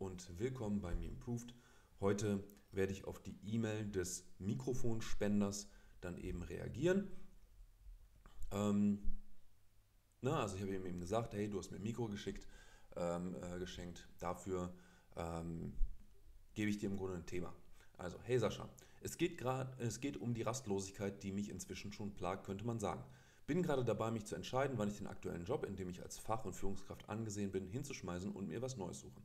und willkommen bei Me Improved. Heute werde ich auf die E-Mail des Mikrofonspenders dann eben reagieren. Ähm, na, also ich habe ihm eben gesagt, hey, du hast mir ein Mikro geschickt, ähm, äh, geschenkt. Dafür ähm, gebe ich dir im Grunde ein Thema. Also, hey Sascha, es geht, grad, es geht um die Rastlosigkeit, die mich inzwischen schon plagt, könnte man sagen. Bin gerade dabei, mich zu entscheiden, wann ich den aktuellen Job, in dem ich als Fach- und Führungskraft angesehen bin, hinzuschmeißen und mir was Neues suche.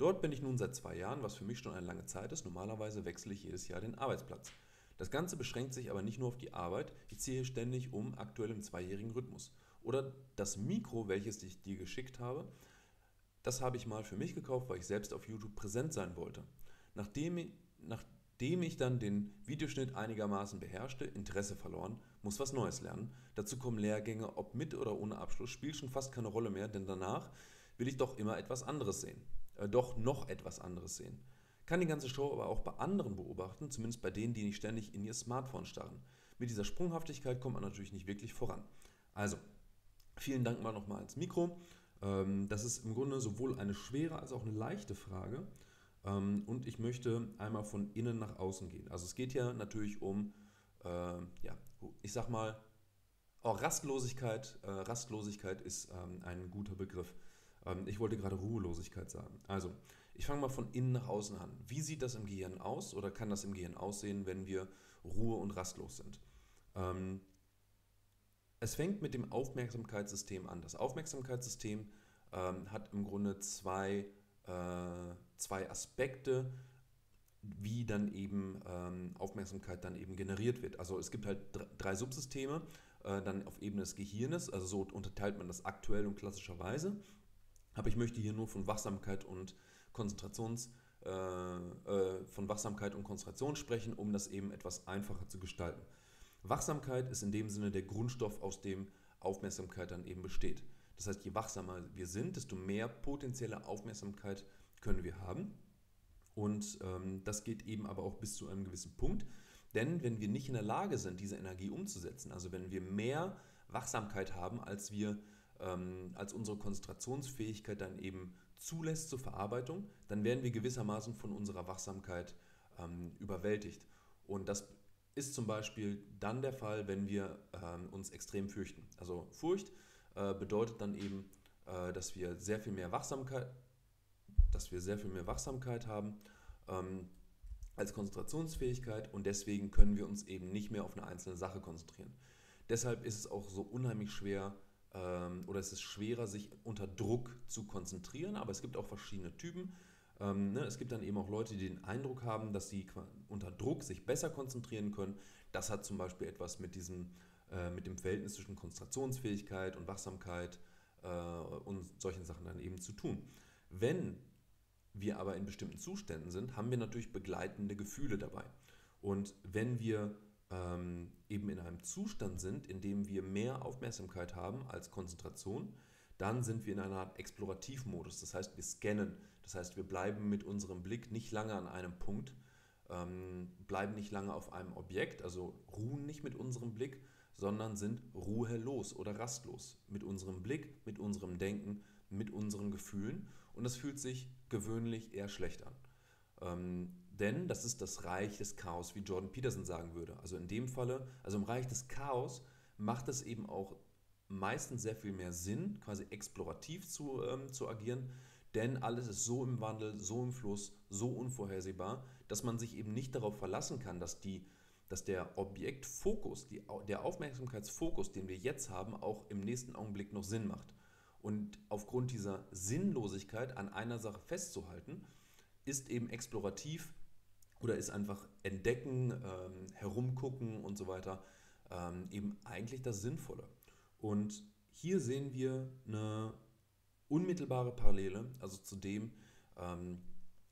Dort bin ich nun seit zwei Jahren, was für mich schon eine lange Zeit ist. Normalerweise wechsle ich jedes Jahr den Arbeitsplatz. Das Ganze beschränkt sich aber nicht nur auf die Arbeit, ich ziehe ständig um, aktuell im zweijährigen Rhythmus. Oder das Mikro, welches ich dir geschickt habe, das habe ich mal für mich gekauft, weil ich selbst auf YouTube präsent sein wollte. Nachdem, nachdem ich dann den Videoschnitt einigermaßen beherrschte, Interesse verloren, muss was Neues lernen. Dazu kommen Lehrgänge, ob mit oder ohne Abschluss, spielt schon fast keine Rolle mehr, denn danach will ich doch immer etwas anderes sehen. Äh, doch noch etwas anderes sehen. Kann die ganze Show aber auch bei anderen beobachten, zumindest bei denen, die nicht ständig in ihr Smartphone starren. Mit dieser Sprunghaftigkeit kommt man natürlich nicht wirklich voran. Also, vielen Dank mal nochmal ans Mikro. Ähm, das ist im Grunde sowohl eine schwere als auch eine leichte Frage. Ähm, und ich möchte einmal von innen nach außen gehen. Also es geht ja natürlich um, äh, ja, ich sag mal, auch oh, Rastlosigkeit. Äh, Rastlosigkeit ist ähm, ein guter Begriff. Ähm, ich wollte gerade Ruhelosigkeit sagen. Also, ich fange mal von innen nach außen an. Wie sieht das im Gehirn aus oder kann das im Gehirn aussehen, wenn wir Ruhe und rastlos sind? Ähm, es fängt mit dem Aufmerksamkeitssystem an. Das Aufmerksamkeitssystem ähm, hat im Grunde zwei äh, zwei Aspekte, wie dann eben ähm, Aufmerksamkeit dann eben generiert wird. Also es gibt halt drei Subsysteme, äh, dann auf Ebene des Gehirnes, also so unterteilt man das aktuell und klassischerweise. Aber ich möchte hier nur von Wachsamkeit und Konzentrations äh, äh, von Wachsamkeit und Konzentration sprechen, um das eben etwas einfacher zu gestalten. Wachsamkeit ist in dem Sinne der Grundstoff, aus dem Aufmerksamkeit dann eben besteht. Das heißt, je wachsamer wir sind, desto mehr potenzielle Aufmerksamkeit können wir haben. Und ähm, das geht eben aber auch bis zu einem gewissen Punkt. Denn wenn wir nicht in der Lage sind, diese Energie umzusetzen, also wenn wir mehr Wachsamkeit haben, als wir ähm, als unsere Konzentrationsfähigkeit dann eben zulässt zur Verarbeitung, dann werden wir gewissermaßen von unserer Wachsamkeit ähm, überwältigt. Und das ist zum Beispiel dann der Fall, wenn wir ähm, uns extrem fürchten. Also Furcht äh, bedeutet dann eben, äh, dass wir sehr viel mehr Wachsamkeit, dass wir sehr viel mehr Wachsamkeit haben ähm, als Konzentrationsfähigkeit und deswegen können wir uns eben nicht mehr auf eine einzelne Sache konzentrieren. Deshalb ist es auch so unheimlich schwer ähm, oder es ist schwerer, sich unter Druck zu konzentrieren, aber es gibt auch verschiedene Typen. Ähm, ne, es gibt dann eben auch Leute, die den Eindruck haben, dass sie unter Druck sich besser konzentrieren können. Das hat zum Beispiel etwas mit diesem äh, mit dem Verhältnis zwischen Konzentrationsfähigkeit und Wachsamkeit äh, und solchen Sachen dann eben zu tun. Wenn wir aber in bestimmten Zuständen sind, haben wir natürlich begleitende Gefühle dabei. Und wenn wir ähm, eben in einem Zustand sind, in dem wir mehr Aufmerksamkeit haben als Konzentration, dann sind wir in einer Art Explorativmodus. Das heißt, wir scannen. Das heißt, wir bleiben mit unserem Blick nicht lange an einem Punkt, ähm, bleiben nicht lange auf einem Objekt, also ruhen nicht mit unserem Blick, sondern sind ruhelos oder rastlos mit unserem Blick, mit unserem Denken, mit unseren Gefühlen. Und das fühlt sich gewöhnlich eher schlecht an. Ähm, denn das ist das Reich des Chaos, wie Jordan Peterson sagen würde. Also in dem Falle, also im Reich des Chaos macht es eben auch meistens sehr viel mehr Sinn, quasi explorativ zu, ähm, zu agieren, denn alles ist so im Wandel, so im Fluss, so unvorhersehbar, dass man sich eben nicht darauf verlassen kann, dass, die, dass der Objektfokus, die, der Aufmerksamkeitsfokus, den wir jetzt haben, auch im nächsten Augenblick noch Sinn macht. Und aufgrund dieser Sinnlosigkeit an einer Sache festzuhalten, ist eben explorativ oder ist einfach entdecken, ähm, herumgucken und so weiter ähm, eben eigentlich das Sinnvolle. Und hier sehen wir eine unmittelbare Parallele, also zu dem, ähm,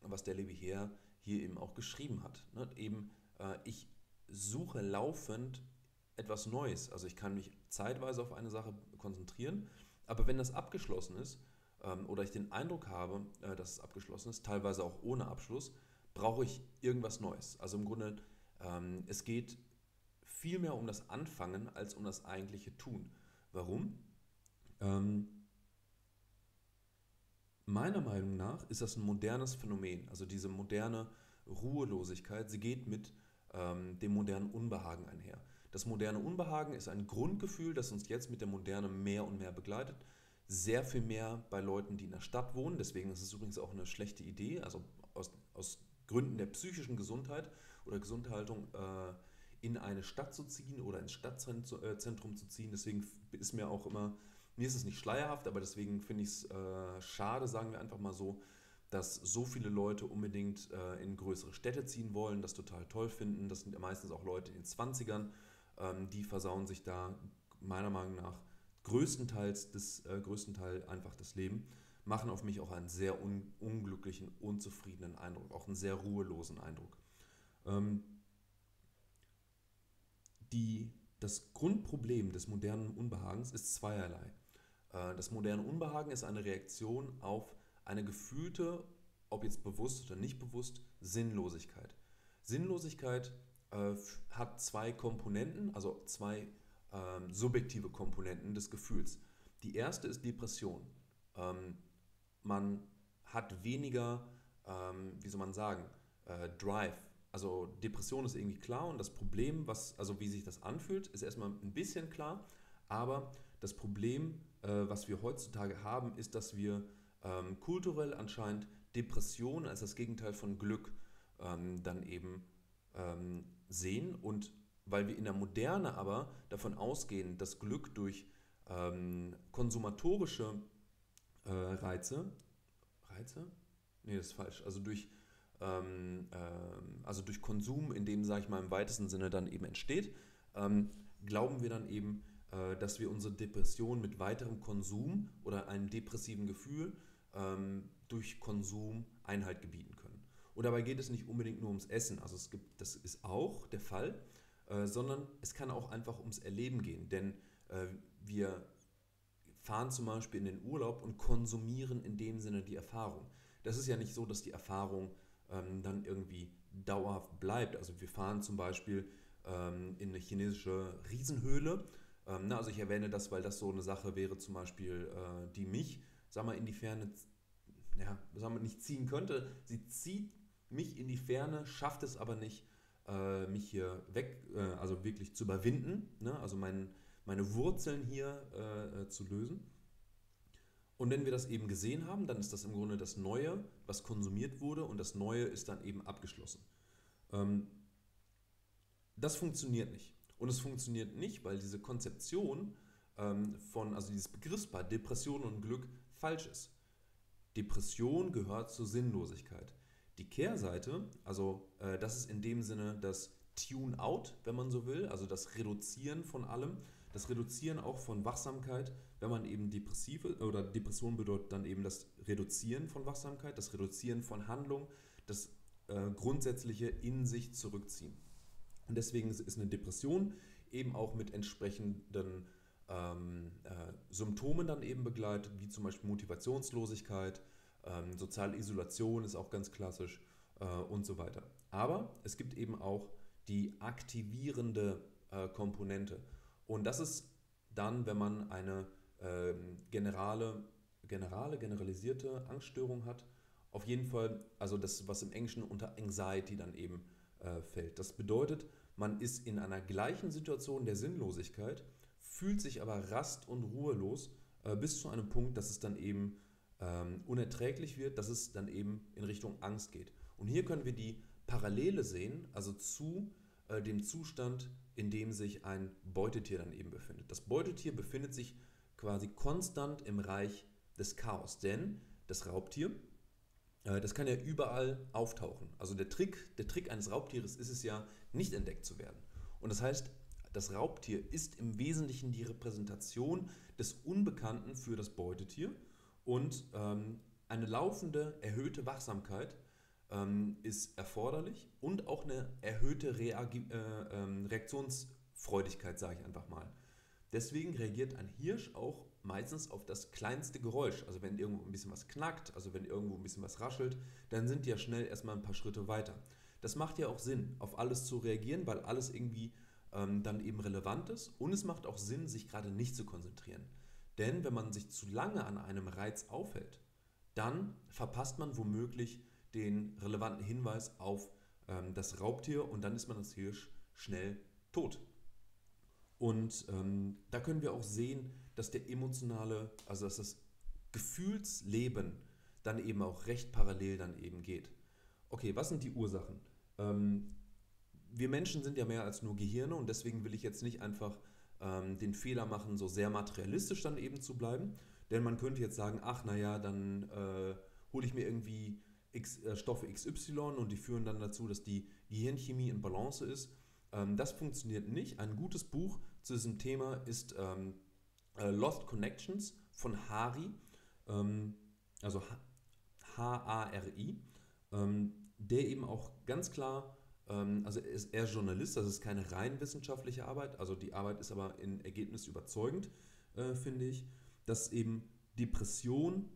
was der Levi Herr hier eben auch geschrieben hat. Ne? Eben, äh, ich suche laufend etwas Neues. Also ich kann mich zeitweise auf eine Sache konzentrieren, aber wenn das abgeschlossen ist ähm, oder ich den Eindruck habe, äh, dass es abgeschlossen ist, teilweise auch ohne Abschluss, brauche ich irgendwas Neues. Also im Grunde, ähm, es geht viel mehr um das Anfangen als um das eigentliche Tun. Warum? Ähm, meiner Meinung nach ist das ein modernes Phänomen. Also diese moderne Ruhelosigkeit, sie geht mit ähm, dem modernen Unbehagen einher. Das moderne Unbehagen ist ein Grundgefühl, das uns jetzt mit der Moderne mehr und mehr begleitet. Sehr viel mehr bei Leuten, die in der Stadt wohnen. Deswegen ist es übrigens auch eine schlechte Idee, also aus, aus Gründen der psychischen Gesundheit oder Gesundhaltung äh, in eine Stadt zu ziehen oder ins Stadtzentrum zu ziehen. Deswegen ist mir auch immer, mir ist es nicht schleierhaft, aber deswegen finde ich es äh, schade, sagen wir einfach mal so, dass so viele Leute unbedingt äh, in größere Städte ziehen wollen, das total toll finden. Das sind ja meistens auch Leute in den 20ern, ähm, die versauen sich da meiner Meinung nach größtenteils, das, äh, größtenteils einfach das Leben, machen auf mich auch einen sehr un unglücklichen, unzufriedenen Eindruck, auch einen sehr ruhelosen Eindruck. Ähm, die, das Grundproblem des modernen Unbehagens ist zweierlei. Äh, das moderne Unbehagen ist eine Reaktion auf eine gefühlte, ob jetzt bewusst oder nicht bewusst, Sinnlosigkeit. Sinnlosigkeit äh, hat zwei Komponenten, also zwei ähm, subjektive Komponenten des Gefühls. Die erste ist Depression. Ähm, man hat weniger, ähm, wie soll man sagen, äh, Drive. Also Depression ist irgendwie klar und das Problem, was, also wie sich das anfühlt, ist erstmal ein bisschen klar. Aber das Problem, äh, was wir heutzutage haben, ist, dass wir ähm, kulturell anscheinend Depression als das Gegenteil von Glück ähm, dann eben ähm, sehen und weil wir in der Moderne aber davon ausgehen, dass Glück durch ähm, konsumatorische äh, Reize, Reize? Nee, das ist falsch, also durch, ähm, äh, also durch Konsum, in dem, sage ich mal, im weitesten Sinne dann eben entsteht, ähm, glauben wir dann eben, äh, dass wir unsere Depression mit weiterem Konsum oder einem depressiven Gefühl ähm, durch Konsum Einhalt gebieten können. Und dabei geht es nicht unbedingt nur ums Essen, also es gibt, das ist auch der Fall, äh, sondern es kann auch einfach ums Erleben gehen, denn äh, wir fahren zum Beispiel in den Urlaub und konsumieren in dem Sinne die Erfahrung. Das ist ja nicht so, dass die Erfahrung ähm, dann irgendwie dauerhaft bleibt. Also wir fahren zum Beispiel ähm, in eine chinesische Riesenhöhle. Ähm, na, also ich erwähne das, weil das so eine Sache wäre, zum Beispiel, äh, die mich sag mal, in die Ferne, ja, sagen wir, nicht ziehen könnte. Sie zieht mich in die Ferne, schafft es aber nicht, äh, mich hier weg, äh, also wirklich zu überwinden, ne? also mein, meine Wurzeln hier äh, äh, zu lösen. Und wenn wir das eben gesehen haben, dann ist das im Grunde das Neue, was konsumiert wurde und das Neue ist dann eben abgeschlossen. Ähm, das funktioniert nicht. Und es funktioniert nicht, weil diese Konzeption ähm, von, also dieses Begriffspaar Depression und Glück falsch ist. Depression gehört zur Sinnlosigkeit. Die Kehrseite, also äh, das ist in dem Sinne das Tune-out, wenn man so will, also das Reduzieren von allem, das Reduzieren auch von Wachsamkeit, wenn man eben depressive oder Depression bedeutet dann eben das Reduzieren von Wachsamkeit, das Reduzieren von Handlung, das äh, grundsätzliche in sich zurückziehen. Und deswegen ist eine Depression eben auch mit entsprechenden ähm, äh, Symptomen dann eben begleitet, wie zum Beispiel Motivationslosigkeit, ähm, soziale Isolation ist auch ganz klassisch äh, und so weiter. Aber es gibt eben auch die aktivierende äh, Komponente. Und das ist dann, wenn man eine ähm, generale, generale, generalisierte Angststörung hat, auf jeden Fall, also das, was im Englischen unter Anxiety dann eben äh, fällt. Das bedeutet, man ist in einer gleichen Situation der Sinnlosigkeit, fühlt sich aber rast- und ruhelos äh, bis zu einem Punkt, dass es dann eben ähm, unerträglich wird, dass es dann eben in Richtung Angst geht. Und hier können wir die Parallele sehen, also zu äh, dem Zustand, in dem sich ein Beutetier dann eben befindet. Das Beutetier befindet sich quasi konstant im Reich des Chaos, denn das Raubtier, äh, das kann ja überall auftauchen. Also der Trick, der Trick eines Raubtieres ist es ja, nicht entdeckt zu werden. Und das heißt, das Raubtier ist im Wesentlichen die Repräsentation des Unbekannten für das Beutetier und ähm, eine laufende erhöhte Wachsamkeit ähm, ist erforderlich und auch eine erhöhte Reagi äh, ähm, Reaktionsfreudigkeit, sage ich einfach mal. Deswegen reagiert ein Hirsch auch meistens auf das kleinste Geräusch. Also wenn irgendwo ein bisschen was knackt, also wenn irgendwo ein bisschen was raschelt, dann sind die ja schnell erstmal ein paar Schritte weiter. Das macht ja auch Sinn, auf alles zu reagieren, weil alles irgendwie ähm, dann eben relevant ist und es macht auch Sinn, sich gerade nicht zu konzentrieren. Denn wenn man sich zu lange an einem Reiz aufhält, dann verpasst man womöglich den relevanten Hinweis auf ähm, das Raubtier und dann ist man das Hirsch schnell tot. Und ähm, da können wir auch sehen, dass der emotionale, also dass das Gefühlsleben dann eben auch recht parallel dann eben geht. Okay, was sind die Ursachen? Ähm, wir Menschen sind ja mehr als nur Gehirne und deswegen will ich jetzt nicht einfach ähm, den Fehler machen, so sehr materialistisch dann eben zu bleiben. Denn man könnte jetzt sagen, ach naja, dann äh, hole ich mir irgendwie X, äh, Stoffe XY und die führen dann dazu, dass die Gehirnchemie in Balance ist. Ähm, das funktioniert nicht. Ein gutes Buch zu diesem Thema ist ähm, äh, Lost Connections von Hari, ähm, also H-A-R-I, ähm, der eben auch ganz klar ähm, also er ist eher Journalist, das ist keine rein wissenschaftliche Arbeit, also die Arbeit ist aber in Ergebnis überzeugend, äh, finde ich, dass eben Depression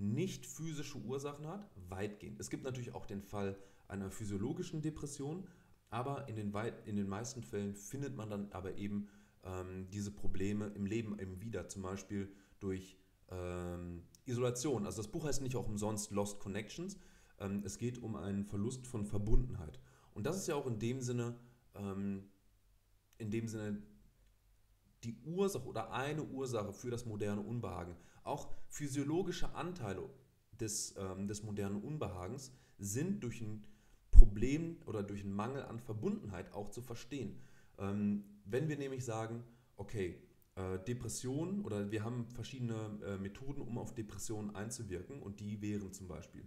nicht physische Ursachen hat, weitgehend. Es gibt natürlich auch den Fall einer physiologischen Depression, aber in den, weit, in den meisten Fällen findet man dann aber eben ähm, diese Probleme im Leben eben wieder, zum Beispiel durch ähm, Isolation. Also das Buch heißt nicht auch umsonst Lost Connections. Ähm, es geht um einen Verlust von Verbundenheit. Und das ist ja auch in dem Sinne, ähm, in dem Sinne die Ursache oder eine Ursache für das moderne Unbehagen. Auch physiologische Anteile des, ähm, des modernen Unbehagens sind durch ein Problem oder durch einen Mangel an Verbundenheit auch zu verstehen. Ähm, wenn wir nämlich sagen, okay, äh, Depressionen oder wir haben verschiedene äh, Methoden, um auf Depressionen einzuwirken und die wären zum Beispiel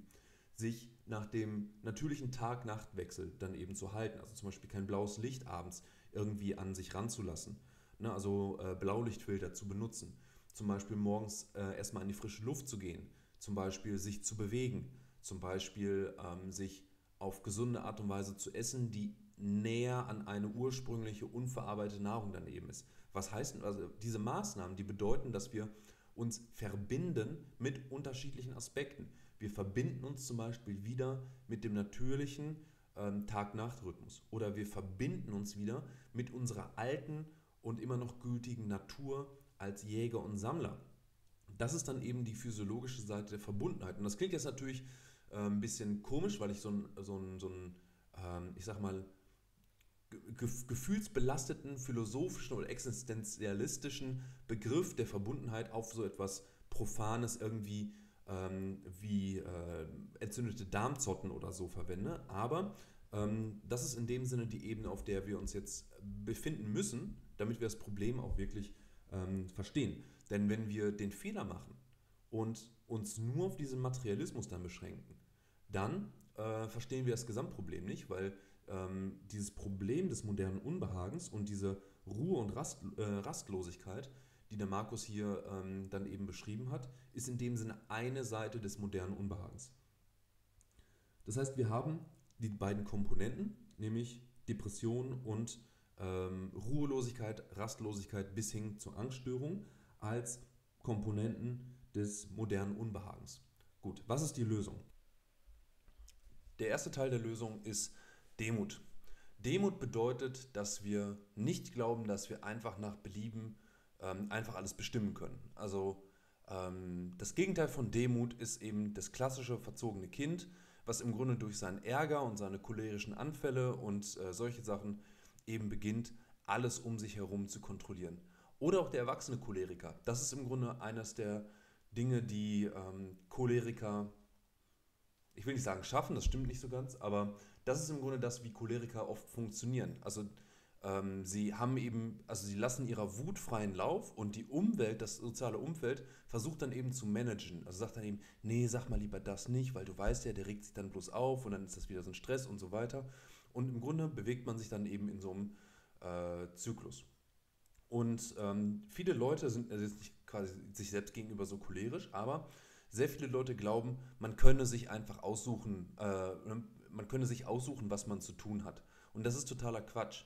sich nach dem natürlichen Tag-Nacht-Wechsel dann eben zu halten. Also zum Beispiel kein blaues Licht abends irgendwie an sich ranzulassen. Ne? Also äh, Blaulichtfilter zu benutzen. Zum Beispiel morgens äh, erstmal in die frische Luft zu gehen. Zum Beispiel sich zu bewegen. Zum Beispiel ähm, sich auf gesunde Art und Weise zu essen, die näher an eine ursprüngliche unverarbeitete Nahrung dann eben ist. Was heißt, also diese Maßnahmen, die bedeuten, dass wir uns verbinden mit unterschiedlichen Aspekten. Wir verbinden uns zum Beispiel wieder mit dem natürlichen ähm, Tag-Nacht-Rhythmus oder wir verbinden uns wieder mit unserer alten und immer noch gültigen Natur als Jäger und Sammler. Das ist dann eben die physiologische Seite der Verbundenheit. Und das klingt jetzt natürlich äh, ein bisschen komisch, weil ich so ein, so so ein ähm, ich sag mal, ge gefühlsbelasteten, philosophischen oder existenzialistischen Begriff der Verbundenheit auf so etwas Profanes irgendwie ähm, wie äh, entzündete Darmzotten oder so verwende. Aber ähm, das ist in dem Sinne die Ebene, auf der wir uns jetzt befinden müssen, damit wir das Problem auch wirklich ähm, verstehen. Denn wenn wir den Fehler machen und uns nur auf diesen Materialismus dann beschränken, dann äh, verstehen wir das Gesamtproblem nicht, weil ähm, dieses Problem des modernen Unbehagens und diese Ruhe und Rast, äh, Rastlosigkeit die der Markus hier ähm, dann eben beschrieben hat, ist in dem Sinne eine Seite des modernen Unbehagens. Das heißt, wir haben die beiden Komponenten, nämlich Depression und ähm, Ruhelosigkeit, Rastlosigkeit bis hin zur Angststörung als Komponenten des modernen Unbehagens. Gut, was ist die Lösung? Der erste Teil der Lösung ist Demut. Demut bedeutet, dass wir nicht glauben, dass wir einfach nach Belieben ähm, einfach alles bestimmen können. Also ähm, das Gegenteil von Demut ist eben das klassische verzogene Kind, was im Grunde durch seinen Ärger und seine cholerischen Anfälle und äh, solche Sachen eben beginnt, alles um sich herum zu kontrollieren. Oder auch der erwachsene Choleriker. Das ist im Grunde eines der Dinge, die ähm, Choleriker, ich will nicht sagen schaffen, das stimmt nicht so ganz, aber das ist im Grunde das, wie Choleriker oft funktionieren. Also ähm, sie haben eben, also sie lassen ihrer Wut freien Lauf und die Umwelt, das soziale Umfeld, versucht dann eben zu managen. Also sagt dann eben, nee, sag mal lieber das nicht, weil du weißt ja, der regt sich dann bloß auf und dann ist das wieder so ein Stress und so weiter. Und im Grunde bewegt man sich dann eben in so einem äh, Zyklus. Und ähm, viele Leute sind also nicht quasi sich selbst gegenüber so cholerisch, aber sehr viele Leute glauben, man könne sich einfach aussuchen, äh, man könne sich aussuchen, was man zu tun hat. Und das ist totaler Quatsch.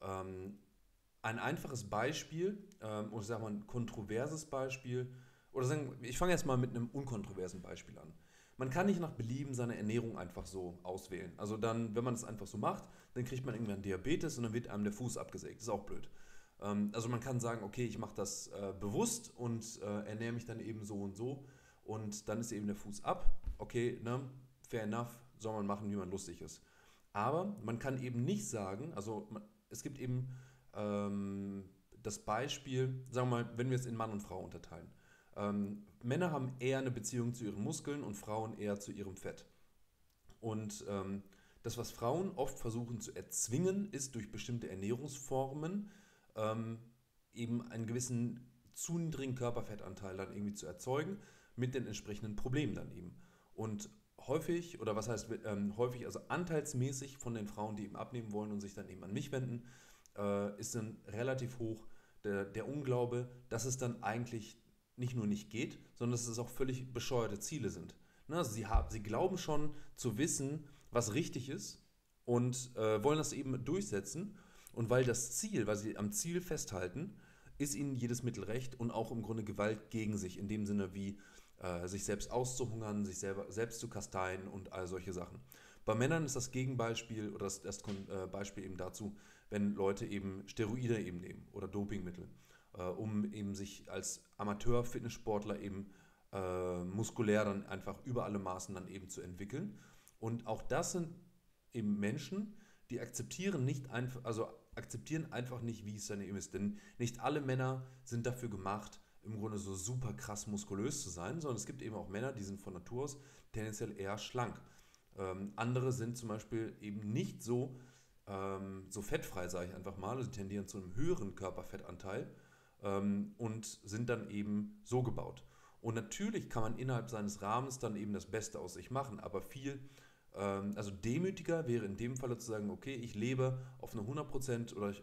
Ähm, ein einfaches Beispiel, ähm, oder sagen wir ein kontroverses Beispiel, oder sagen, ich fange jetzt mal mit einem unkontroversen Beispiel an. Man kann nicht nach Belieben seine Ernährung einfach so auswählen. Also dann, wenn man es einfach so macht, dann kriegt man irgendwann Diabetes und dann wird einem der Fuß abgesägt. Das ist auch blöd. Ähm, also man kann sagen, okay, ich mache das äh, bewusst und äh, ernähre mich dann eben so und so. und dann ist eben der Fuß ab. Okay, ne, fair enough, soll man machen, wie man lustig ist. Aber man kann eben nicht sagen, also man, es gibt eben ähm, das Beispiel, sagen wir mal, wenn wir es in Mann und Frau unterteilen. Ähm, Männer haben eher eine Beziehung zu ihren Muskeln und Frauen eher zu ihrem Fett. Und ähm, das, was Frauen oft versuchen zu erzwingen, ist durch bestimmte Ernährungsformen ähm, eben einen gewissen zu niedrigen Körperfettanteil dann irgendwie zu erzeugen, mit den entsprechenden Problemen dann eben. Und häufig, oder was heißt ähm, häufig, also anteilsmäßig von den Frauen, die eben abnehmen wollen und sich dann eben an mich wenden, äh, ist dann relativ hoch der, der Unglaube, dass es dann eigentlich nicht nur nicht geht, sondern dass es auch völlig bescheuerte Ziele sind. Ne? Also sie, haben, sie glauben schon zu wissen, was richtig ist und äh, wollen das eben durchsetzen. Und weil das Ziel, weil sie am Ziel festhalten, ist ihnen jedes Mittel recht und auch im Grunde Gewalt gegen sich, in dem Sinne wie äh, sich selbst auszuhungern, sich selber, selbst zu kasteien und all solche Sachen. Bei Männern ist das Gegenbeispiel oder das, das äh, Beispiel eben dazu, wenn Leute eben Steroide eben nehmen oder Dopingmittel, äh, um eben sich als Amateur-Fitnesssportler eben äh, muskulär dann einfach über alle Maßen dann eben zu entwickeln. Und auch das sind eben Menschen, die akzeptieren nicht einfach, also akzeptieren einfach nicht, wie es dann eben ist. Denn nicht alle Männer sind dafür gemacht, im Grunde so super krass muskulös zu sein, sondern es gibt eben auch Männer, die sind von Natur aus tendenziell eher schlank. Ähm, andere sind zum Beispiel eben nicht so, ähm, so fettfrei, sage ich einfach mal, sie tendieren zu einem höheren Körperfettanteil ähm, und sind dann eben so gebaut. Und natürlich kann man innerhalb seines Rahmens dann eben das Beste aus sich machen, aber viel, ähm, also demütiger wäre in dem Falle zu sagen, okay, ich lebe auf eine 100% oder ich,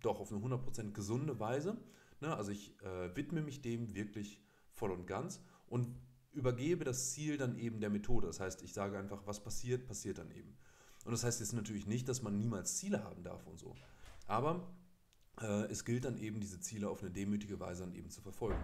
doch auf eine 100% gesunde Weise. Ne? Also ich äh, widme mich dem wirklich voll und ganz und übergebe das Ziel dann eben der Methode. Das heißt, ich sage einfach, was passiert, passiert dann eben. Und das heißt jetzt natürlich nicht, dass man niemals Ziele haben darf und so. Aber äh, es gilt dann eben, diese Ziele auf eine demütige Weise dann eben zu verfolgen.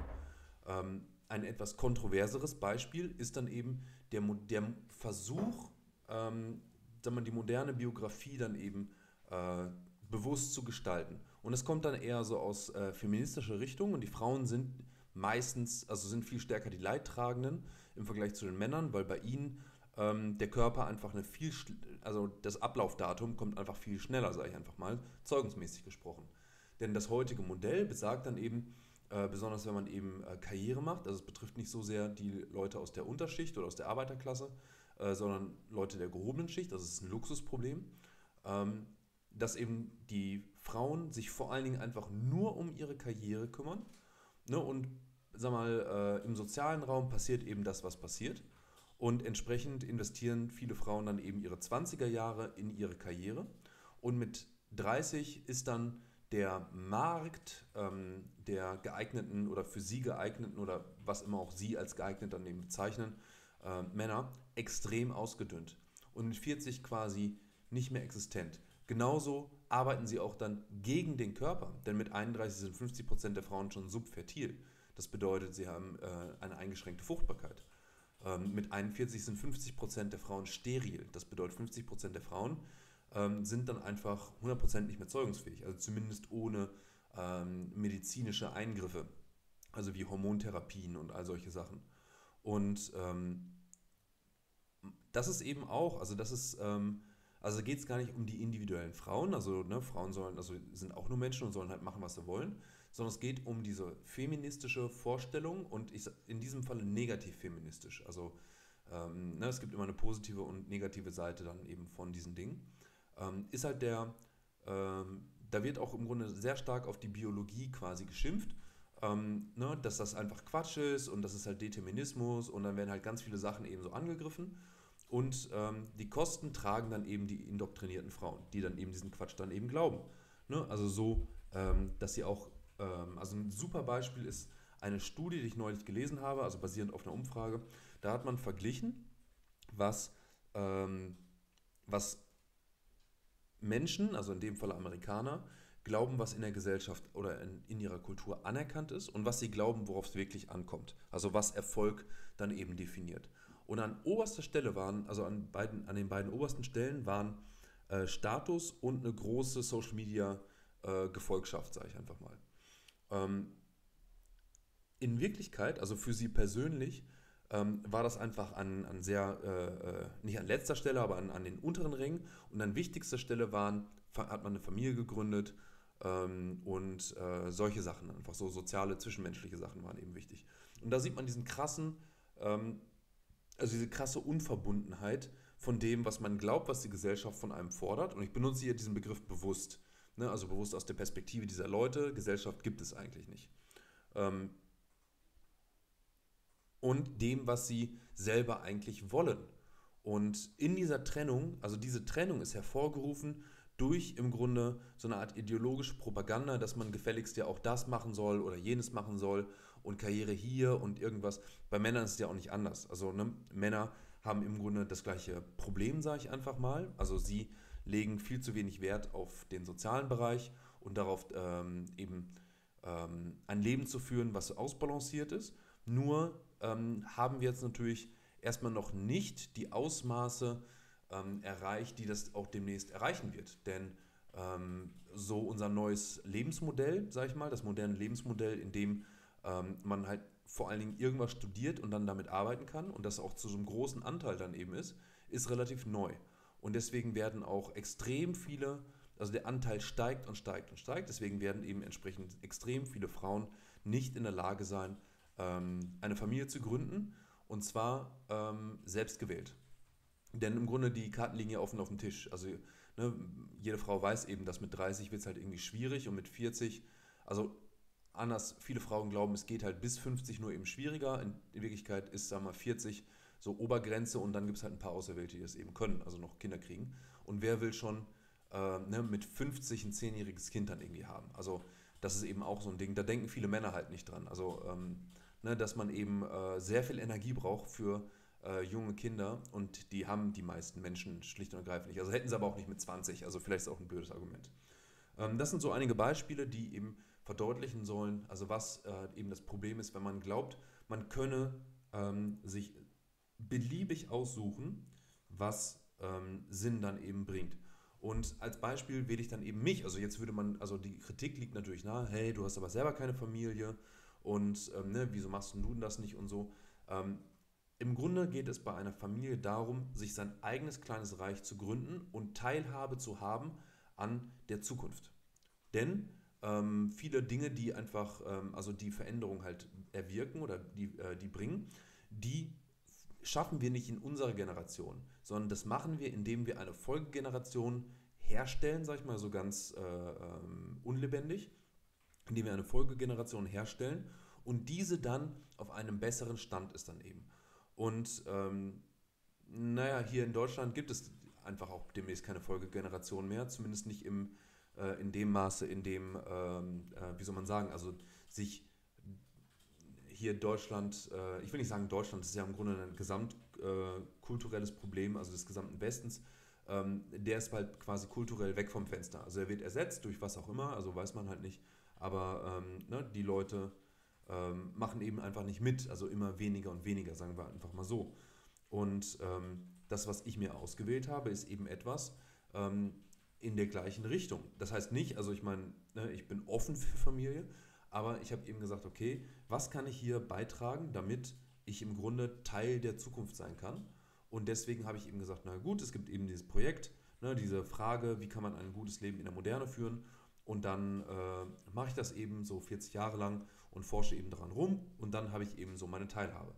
Ähm, ein etwas kontroverseres Beispiel ist dann eben der, der Versuch, ähm, man die moderne Biografie dann eben äh, bewusst zu gestalten. Und es kommt dann eher so aus äh, feministischer Richtung und die Frauen sind meistens, also sind viel stärker die Leidtragenden im Vergleich zu den Männern, weil bei ihnen ähm, der Körper einfach eine viel, also das Ablaufdatum kommt einfach viel schneller, sage ich einfach mal, zeugungsmäßig gesprochen. Denn das heutige Modell besagt dann eben, äh, besonders wenn man eben äh, Karriere macht. Also es betrifft nicht so sehr die Leute aus der Unterschicht oder aus der Arbeiterklasse, äh, sondern Leute der gehobenen Schicht. Das ist ein Luxusproblem. Ähm, dass eben die Frauen sich vor allen Dingen einfach nur um ihre Karriere kümmern. Ne? Und sag mal, im sozialen Raum passiert eben das, was passiert. Und entsprechend investieren viele Frauen dann eben ihre 20er Jahre in ihre Karriere. Und mit 30 ist dann der Markt ähm, der geeigneten oder für sie geeigneten oder was immer auch sie als geeignet dann eben bezeichnen, äh, Männer extrem ausgedünnt und mit 40 quasi nicht mehr existent. Genauso arbeiten sie auch dann gegen den Körper, denn mit 31 sind 50 Prozent der Frauen schon subfertil. Das bedeutet, sie haben äh, eine eingeschränkte Fruchtbarkeit. Ähm, mit 41 sind 50 Prozent der Frauen steril. Das bedeutet, 50 Prozent der Frauen ähm, sind dann einfach 100% nicht mehr zeugungsfähig, also zumindest ohne ähm, medizinische Eingriffe, also wie Hormontherapien und all solche Sachen. Und ähm, das ist eben auch, also das ist, ähm, also geht es gar nicht um die individuellen Frauen, also ne, Frauen sollen, also sind auch nur Menschen und sollen halt machen, was sie wollen, sondern es geht um diese feministische Vorstellung und ich, in diesem Falle negativ feministisch. Also ähm, ne, es gibt immer eine positive und negative Seite dann eben von diesen Dingen ähm, ist halt der, ähm, da wird auch im Grunde sehr stark auf die Biologie quasi geschimpft, ähm, ne, dass das einfach Quatsch ist und das ist halt Determinismus und dann werden halt ganz viele Sachen eben so angegriffen. Und ähm, die Kosten tragen dann eben die indoktrinierten Frauen, die dann eben diesen Quatsch dann eben glauben. Ne? Also so, ähm, dass sie auch, ähm, also ein super Beispiel ist eine Studie, die ich neulich gelesen habe, also basierend auf einer Umfrage. Da hat man verglichen, was, was Menschen, also in dem Fall Amerikaner, glauben, was in der Gesellschaft oder in, in ihrer Kultur anerkannt ist und was sie glauben, worauf es wirklich ankommt. Also was Erfolg dann eben definiert. Und an oberster Stelle waren, also an, beiden, an den beiden obersten Stellen waren äh, Status und eine große Social Media äh, Gefolgschaft, sage ich einfach mal. Ähm, in Wirklichkeit, also für sie persönlich, ähm, war das einfach an, an sehr, äh, äh, nicht an letzter Stelle, aber an, an den unteren Rängen. Und an wichtigster Stelle waren, hat man eine Familie gegründet ähm, und äh, solche Sachen, einfach so soziale, zwischenmenschliche Sachen waren eben wichtig. Und da sieht man diesen krassen, ähm, also diese krasse Unverbundenheit von dem, was man glaubt, was die Gesellschaft von einem fordert. Und ich benutze hier diesen Begriff bewusst, ne? also bewusst aus der Perspektive dieser Leute. Gesellschaft gibt es eigentlich nicht. Ähm, und dem, was sie selber eigentlich wollen. Und in dieser Trennung, also diese Trennung ist hervorgerufen durch im Grunde so eine Art ideologische Propaganda, dass man gefälligst ja auch das machen soll oder jenes machen soll und Karriere hier und irgendwas. Bei Männern ist es ja auch nicht anders. Also ne, Männer haben im Grunde das gleiche Problem, sage ich einfach mal. Also sie legen viel zu wenig Wert auf den sozialen Bereich und darauf ähm, eben ähm, ein Leben zu führen, was ausbalanciert ist. Nur ähm, haben wir jetzt natürlich erstmal noch nicht die Ausmaße ähm, erreicht, die das auch demnächst erreichen wird. Denn ähm, so unser neues Lebensmodell, sage ich mal, das moderne Lebensmodell, in dem ähm, man halt vor allen Dingen irgendwas studiert und dann damit arbeiten kann und das auch zu so einem großen Anteil dann eben ist, ist relativ neu. Und deswegen werden auch extrem viele, also der Anteil steigt und steigt und steigt, deswegen werden eben entsprechend extrem viele Frauen nicht in der Lage sein, ähm, eine Familie zu gründen und zwar ähm, selbst gewählt. Denn im Grunde die Karten liegen ja offen auf dem Tisch. Also ne, jede Frau weiß eben, dass mit 30 wird es halt irgendwie schwierig und mit 40, also anders, viele Frauen glauben, es geht halt bis 50 nur eben schwieriger. In Wirklichkeit ist, sagen wir mal, 40 so Obergrenze und dann gibt es halt ein paar Auserwählte, die das eben können, also noch Kinder kriegen. Und wer will schon äh, ne, mit 50 ein zehnjähriges Kind dann irgendwie haben? Also das ist eben auch so ein Ding, da denken viele Männer halt nicht dran. Also ähm, ne, dass man eben äh, sehr viel Energie braucht für äh, junge Kinder und die haben die meisten Menschen schlicht und ergreifend nicht. Also hätten sie aber auch nicht mit 20, also vielleicht ist auch ein blödes Argument. Ähm, das sind so einige Beispiele, die eben verdeutlichen sollen, also was äh, eben das Problem ist, wenn man glaubt, man könne ähm, sich beliebig aussuchen, was ähm, Sinn dann eben bringt. Und als Beispiel wähle ich dann eben mich. Also jetzt würde man, also die Kritik liegt natürlich nahe, hey, du hast aber selber keine Familie und ähm, ne, wieso machst du das nicht und so. Ähm, Im Grunde geht es bei einer Familie darum, sich sein eigenes kleines Reich zu gründen und Teilhabe zu haben an der Zukunft. Denn ähm, viele Dinge, die einfach, ähm, also die Veränderung halt erwirken oder die, äh, die bringen, die schaffen wir nicht in unserer Generation, sondern das machen wir, indem wir eine Folgegeneration herstellen, sag ich mal so ganz äh, ähm, unlebendig, indem wir eine Folgegeneration herstellen und diese dann auf einem besseren Stand ist dann eben. Und ähm, naja, hier in Deutschland gibt es einfach auch demnächst keine Folgegeneration mehr, zumindest nicht im, äh, in dem Maße, in dem, ähm, äh, wie soll man sagen, also sich hier Deutschland, äh, ich will nicht sagen Deutschland, das ist ja im Grunde ein gesamtkulturelles äh, Problem, also des gesamten Westens, ähm, der ist halt quasi kulturell weg vom Fenster. Also er wird ersetzt durch was auch immer, also weiß man halt nicht, aber ähm, ne, die Leute ähm, machen eben einfach nicht mit, also immer weniger und weniger, sagen wir einfach mal so. Und ähm, das, was ich mir ausgewählt habe, ist eben etwas ähm, in der gleichen Richtung. Das heißt nicht, also ich meine, ne, ich bin offen für Familie, aber ich habe eben gesagt, okay, was kann ich hier beitragen, damit ich im Grunde Teil der Zukunft sein kann? Und deswegen habe ich eben gesagt, na gut, es gibt eben dieses Projekt, ne, diese Frage, wie kann man ein gutes Leben in der Moderne führen? Und dann äh, mache ich das eben so 40 Jahre lang und forsche eben daran rum und dann habe ich eben so meine Teilhabe.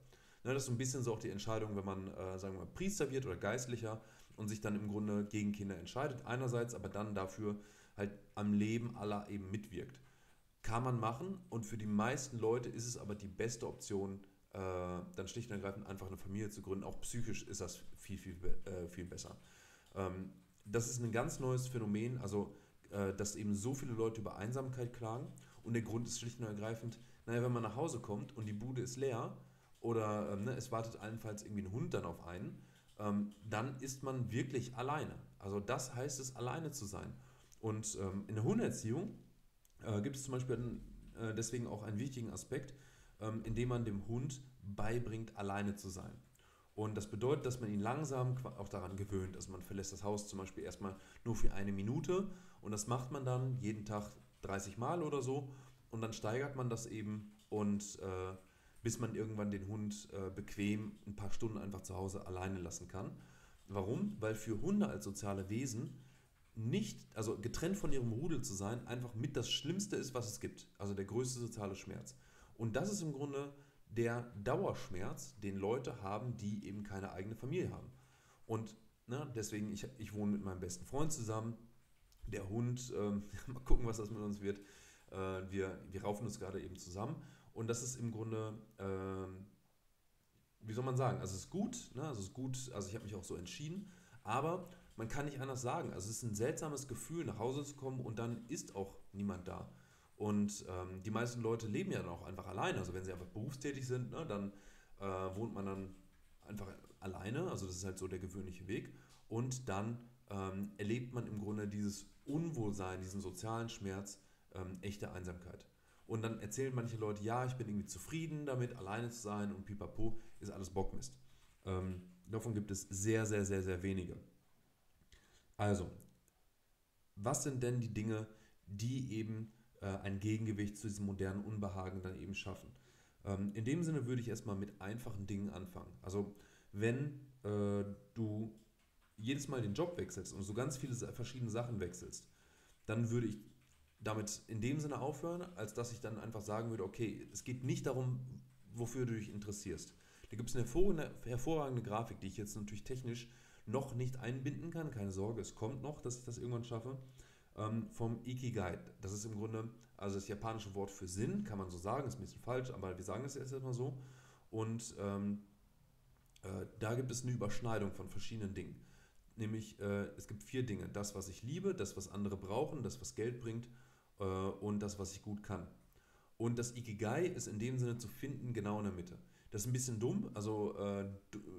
Ne, das ist so ein bisschen so auch die Entscheidung, wenn man, äh, sagen wir mal, Priester wird oder Geistlicher und sich dann im Grunde gegen Kinder entscheidet, einerseits, aber dann dafür halt am Leben aller eben mitwirkt. Kann man machen und für die meisten Leute ist es aber die beste Option, äh, dann schlicht und ergreifend einfach eine Familie zu gründen. Auch psychisch ist das viel, viel, äh, viel besser. Ähm, das ist ein ganz neues Phänomen, also dass eben so viele Leute über Einsamkeit klagen und der Grund ist schlicht und ergreifend, naja, wenn man nach Hause kommt und die Bude ist leer oder ähm, ne, es wartet allenfalls irgendwie ein Hund dann auf einen, ähm, dann ist man wirklich alleine. Also das heißt es, alleine zu sein. Und ähm, in der Hundeerziehung äh, gibt es zum Beispiel äh, deswegen auch einen wichtigen Aspekt, ähm, indem man dem Hund beibringt, alleine zu sein. Und das bedeutet, dass man ihn langsam auch daran gewöhnt. Also man verlässt das Haus zum Beispiel erstmal nur für eine Minute und das macht man dann jeden Tag 30 Mal oder so und dann steigert man das eben und äh, bis man irgendwann den Hund äh, bequem ein paar Stunden einfach zu Hause alleine lassen kann. Warum? Weil für Hunde als soziale Wesen nicht, also getrennt von ihrem Rudel zu sein, einfach mit das Schlimmste ist, was es gibt. Also der größte soziale Schmerz. Und das ist im Grunde der Dauerschmerz, den Leute haben, die eben keine eigene Familie haben. Und ne, deswegen, ich, ich wohne mit meinem besten Freund zusammen. Der Hund, ähm, mal gucken, was das mit uns wird. Äh, wir, wir raufen uns gerade eben zusammen. Und das ist im Grunde, ähm, wie soll man sagen, also es ist gut, ne? also es ist gut, also ich habe mich auch so entschieden, aber man kann nicht anders sagen. Also es ist ein seltsames Gefühl, nach Hause zu kommen und dann ist auch niemand da. Und ähm, die meisten Leute leben ja dann auch einfach alleine. Also wenn sie einfach berufstätig sind, ne, dann äh, wohnt man dann einfach alleine. Also das ist halt so der gewöhnliche Weg. Und dann ähm, erlebt man im Grunde dieses Unwohlsein, diesen sozialen Schmerz, ähm, echte Einsamkeit. Und dann erzählen manche Leute, ja, ich bin irgendwie zufrieden damit, alleine zu sein und pipapo, ist alles Bockmist. Ähm, davon gibt es sehr, sehr, sehr, sehr wenige. Also, was sind denn die Dinge, die eben äh, ein Gegengewicht zu diesem modernen Unbehagen dann eben schaffen? Ähm, in dem Sinne würde ich erstmal mit einfachen Dingen anfangen. Also, wenn äh, du jedes Mal den Job wechselst und so ganz viele verschiedene Sachen wechselst, dann würde ich damit in dem Sinne aufhören, als dass ich dann einfach sagen würde, okay, es geht nicht darum, wofür du dich interessierst. Da gibt es eine hervorragende Grafik, die ich jetzt natürlich technisch noch nicht einbinden kann. Keine Sorge, es kommt noch, dass ich das irgendwann schaffe. Ähm, vom Ikigai. Das ist im Grunde, also das japanische Wort für Sinn, kann man so sagen, ist ein bisschen falsch, aber wir sagen es jetzt erstmal so. Und ähm, äh, da gibt es eine Überschneidung von verschiedenen Dingen. Nämlich, äh, es gibt vier Dinge. Das, was ich liebe, das, was andere brauchen, das, was Geld bringt äh, und das, was ich gut kann. Und das Ikigai ist in dem Sinne zu finden genau in der Mitte. Das ist ein bisschen dumm, also äh,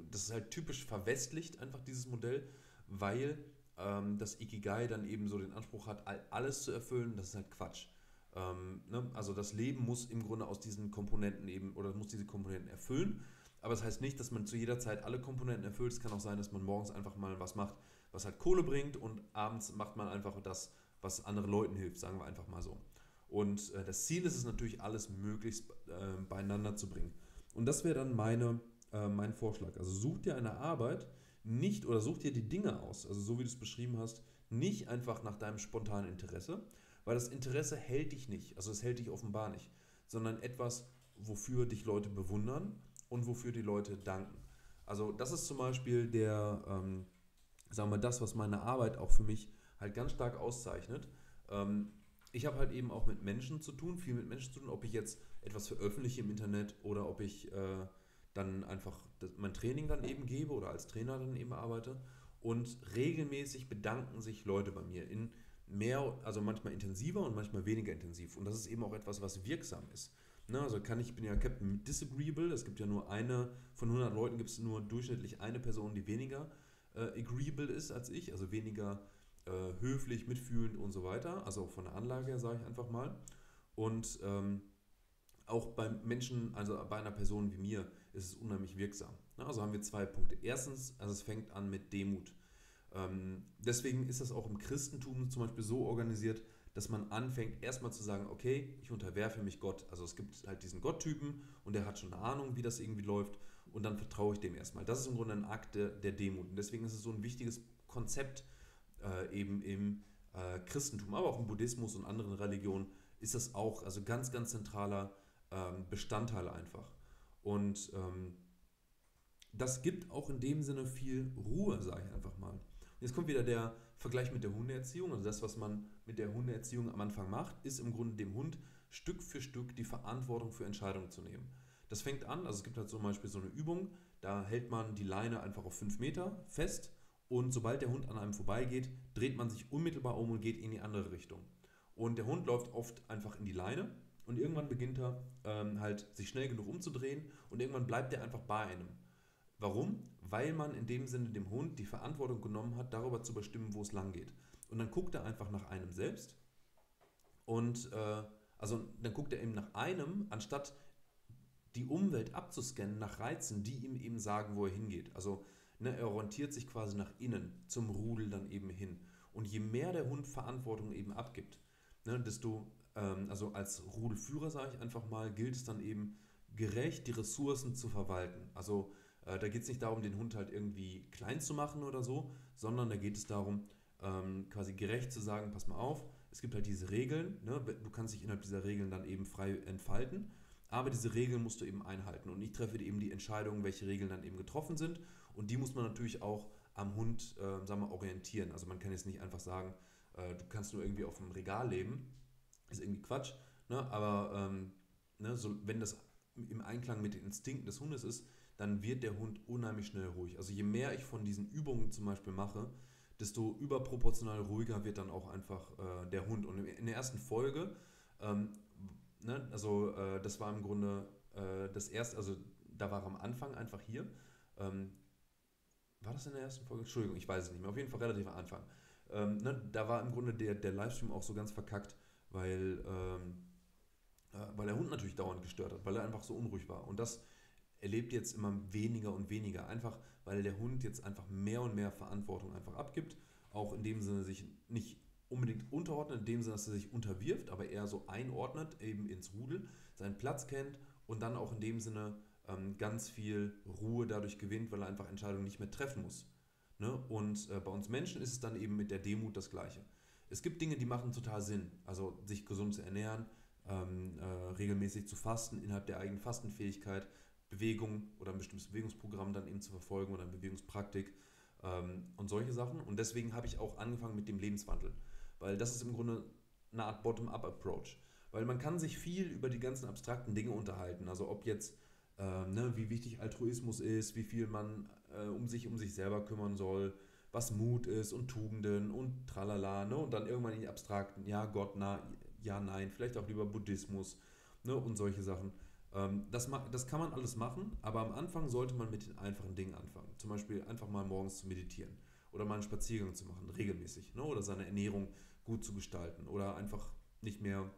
das ist halt typisch verwestlicht einfach dieses Modell, weil ähm, das Ikigai dann eben so den Anspruch hat, alles zu erfüllen, das ist halt Quatsch. Ähm, ne? Also das Leben muss im Grunde aus diesen Komponenten eben oder muss diese Komponenten erfüllen, aber das heißt nicht, dass man zu jeder Zeit alle Komponenten erfüllt. Es kann auch sein, dass man morgens einfach mal was macht, was halt Kohle bringt und abends macht man einfach das, was anderen Leuten hilft, sagen wir einfach mal so. Und äh, das Ziel ist es natürlich, alles möglichst äh, beieinander zu bringen. Und das wäre dann meine, äh, mein Vorschlag. Also such dir eine Arbeit nicht oder such dir die Dinge aus, also so wie du es beschrieben hast, nicht einfach nach deinem spontanen Interesse, weil das Interesse hält dich nicht, also es hält dich offenbar nicht, sondern etwas, wofür dich Leute bewundern und wofür die Leute danken. Also das ist zum Beispiel der, ähm, sagen wir das, was meine Arbeit auch für mich halt ganz stark auszeichnet. Ähm, ich habe halt eben auch mit Menschen zu tun, viel mit Menschen zu tun, ob ich jetzt etwas veröffentliche im Internet oder ob ich äh, dann einfach mein Training dann eben gebe oder als Trainer dann eben arbeite. Und regelmäßig bedanken sich Leute bei mir in mehr, also manchmal intensiver und manchmal weniger intensiv. Und das ist eben auch etwas, was wirksam ist. Ne, also kann ich, bin ja Captain Disagreeable, es gibt ja nur eine, von 100 Leuten gibt es nur durchschnittlich eine Person, die weniger äh, agreeable ist als ich, also weniger äh, höflich, mitfühlend und so weiter. Also von der Anlage her sage ich einfach mal. Und ähm, auch bei Menschen, also bei einer Person wie mir, ist es unheimlich wirksam. Also haben wir zwei Punkte. Erstens, also es fängt an mit Demut. Ähm, deswegen ist das auch im Christentum zum Beispiel so organisiert, dass man anfängt, erstmal zu sagen, okay, ich unterwerfe mich Gott. Also es gibt halt diesen Gotttypen und der hat schon eine Ahnung, wie das irgendwie läuft und dann vertraue ich dem erstmal. Das ist im Grunde ein Akt der, der Demut. Und deswegen ist es so ein wichtiges Konzept äh, eben im äh, Christentum, aber auch im Buddhismus und anderen Religionen ist das auch, also ganz, ganz zentraler ähm, Bestandteil einfach. Und ähm, das gibt auch in dem Sinne viel Ruhe, sage ich einfach mal. Und jetzt kommt wieder der Vergleich mit der Hundeerziehung. Also das, was man mit der Hundeerziehung am Anfang macht, ist im Grunde dem Hund Stück für Stück die Verantwortung für Entscheidungen zu nehmen. Das fängt an, also es gibt halt zum Beispiel so eine Übung, da hält man die Leine einfach auf 5 Meter fest und sobald der Hund an einem vorbeigeht, dreht man sich unmittelbar um und geht in die andere Richtung. Und der Hund läuft oft einfach in die Leine und irgendwann beginnt er ähm, halt sich schnell genug umzudrehen und irgendwann bleibt er einfach bei einem. Warum? Weil man in dem Sinne dem Hund die Verantwortung genommen hat, darüber zu bestimmen, wo es lang geht. Und dann guckt er einfach nach einem selbst und äh, also dann guckt er eben nach einem, anstatt die Umwelt abzuscannen nach Reizen, die ihm eben sagen, wo er hingeht. Also Ne, er orientiert sich quasi nach innen, zum Rudel dann eben hin. Und je mehr der Hund Verantwortung eben abgibt, ne, desto, also als Rudelführer, sage ich einfach mal, gilt es dann eben, gerecht die Ressourcen zu verwalten. Also äh, da geht es nicht darum, den Hund halt irgendwie klein zu machen oder so, sondern da geht es darum, ähm, quasi gerecht zu sagen, pass mal auf, es gibt halt diese Regeln, ne? du kannst dich innerhalb dieser Regeln dann eben frei entfalten, aber diese Regeln musst du eben einhalten und ich treffe eben die Entscheidung, welche Regeln dann eben getroffen sind und die muss man natürlich auch am Hund, äh, sagen wir, orientieren. Also man kann jetzt nicht einfach sagen, äh, du kannst nur irgendwie auf dem Regal leben, ist irgendwie Quatsch, ne? aber ähm, ne, so, wenn das im Einklang mit den Instinkten des Hundes ist, dann wird der Hund unheimlich schnell ruhig. Also je mehr ich von diesen Übungen zum Beispiel mache, desto überproportional ruhiger wird dann auch einfach äh, der Hund. Und in der ersten Folge, ähm, ne, also äh, das war im Grunde äh, das erste, also da war am Anfang einfach hier. Ähm, war das in der ersten Folge? Entschuldigung, ich weiß es nicht mehr. Auf jeden Fall relativ am Anfang. Ähm, ne, da war im Grunde der, der Livestream auch so ganz verkackt, weil, ähm, äh, weil der Hund natürlich dauernd gestört hat, weil er einfach so unruhig war. Und das erlebt jetzt immer weniger und weniger. Einfach, weil der Hund jetzt einfach mehr und mehr Verantwortung einfach abgibt. Auch in dem Sinne sich nicht unbedingt unterordnet, in dem Sinne, dass er sich unterwirft, aber eher so einordnet, eben ins Rudel, seinen Platz kennt und dann auch in dem Sinne ähm, ganz viel Ruhe dadurch gewinnt, weil er einfach Entscheidungen nicht mehr treffen muss. Ne? Und äh, bei uns Menschen ist es dann eben mit der Demut das Gleiche. Es gibt Dinge, die machen total Sinn. Also sich gesund zu ernähren, ähm, äh, regelmäßig zu fasten, innerhalb der eigenen Fastenfähigkeit, Bewegung oder ein bestimmtes Bewegungsprogramm dann eben zu verfolgen oder eine Bewegungspraktik ähm, und solche Sachen. Und deswegen habe ich auch angefangen mit dem Lebenswandel, weil das ist im Grunde eine Art Bottom-up-Approach. Weil man kann sich viel über die ganzen abstrakten Dinge unterhalten. Also ob jetzt, äh, ne, wie wichtig Altruismus ist, wie viel man äh, um sich um sich selber kümmern soll, was Mut ist und Tugenden und tralala. Ne? Und dann irgendwann in die abstrakten, ja, Gott, na, ja, nein, vielleicht auch lieber Buddhismus ne? und solche Sachen. Ähm, das, das kann man alles machen, aber am Anfang sollte man mit den einfachen Dingen anfangen. Zum Beispiel einfach mal morgens zu meditieren oder mal einen Spaziergang zu machen, regelmäßig. Ne? Oder seine Ernährung gut zu gestalten oder einfach nicht mehr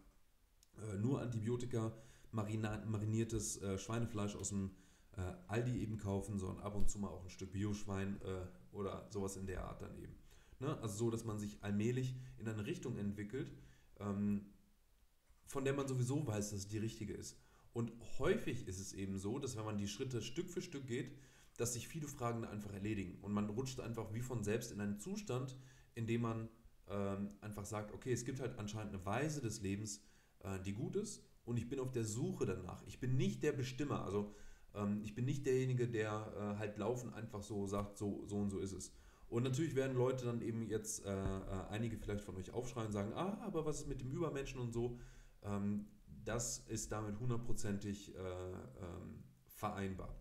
äh, nur Antibiotika, mariniertes äh, Schweinefleisch aus dem äh, Aldi eben kaufen, sondern ab und zu mal auch ein Stück Bioschwein äh, oder sowas in der Art dann eben. Ne? Also so, dass man sich allmählich in eine Richtung entwickelt, ähm, von der man sowieso weiß, dass es die richtige ist. Und häufig ist es eben so, dass wenn man die Schritte Stück für Stück geht, dass sich viele Fragen einfach erledigen. Und man rutscht einfach wie von selbst in einen Zustand, in dem man ähm, einfach sagt, okay, es gibt halt anscheinend eine Weise des Lebens, äh, die gut ist. Und ich bin auf der Suche danach. Ich bin nicht der Bestimmer. Also ähm, ich bin nicht derjenige, der äh, halt laufen einfach so sagt, so, so und so ist es. Und natürlich werden Leute dann eben jetzt, äh, äh einige vielleicht von euch aufschreien und sagen, ah, aber was ist mit dem Übermenschen und so. Ähm, das ist damit hundertprozentig äh, ähm, vereinbar.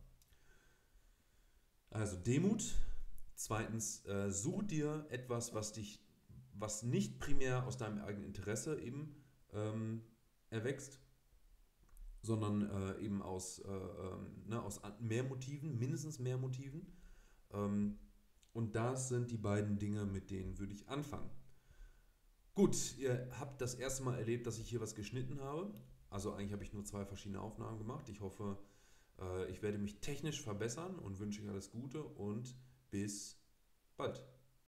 Also Demut. Zweitens, äh, such dir etwas, was dich, was nicht primär aus deinem eigenen Interesse eben ähm, erwächst, sondern äh, eben aus, äh, ähm, ne, aus mehr Motiven, mindestens mehr Motiven. Ähm, und das sind die beiden Dinge, mit denen würde ich anfangen. Gut, ihr habt das erste Mal erlebt, dass ich hier was geschnitten habe. Also eigentlich habe ich nur zwei verschiedene Aufnahmen gemacht. Ich hoffe, äh, ich werde mich technisch verbessern und wünsche euch alles Gute und bis bald.